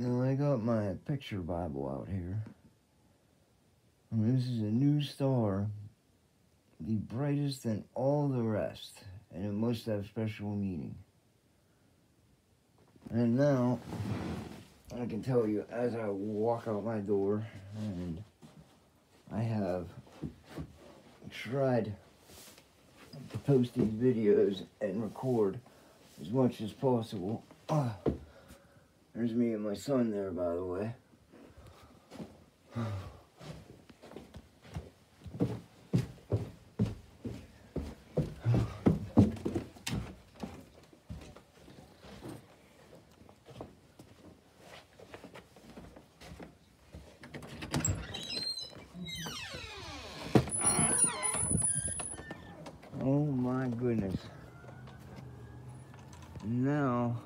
Now I got my picture Bible out here. And this is a new star, the brightest than all the rest, and it must have special meaning. And now, I can tell you as I walk out my door, and I have tried to post these videos and record as much as possible. Ah, There's me and my son there, by the way. Oh my goodness. Now,